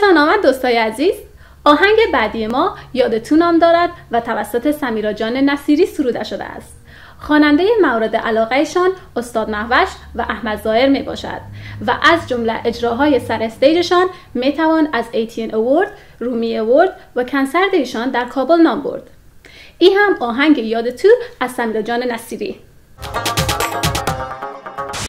سلام آمد دوستای عزیز آهنگ بعدی ما یادتون نام دارد و توسط سمیرا جان نصیری سروده شده است خواننده مورد علاقهشان استاد محوش و احمد ظاهر می باشد و از جمله اجراهای سر استیجشان می توان از ATN اوورد، رومی اوورد و کنسرت ایشان در کابل نام برد. ای هم آهنگ یاد تو از سمیرا جان نصیری.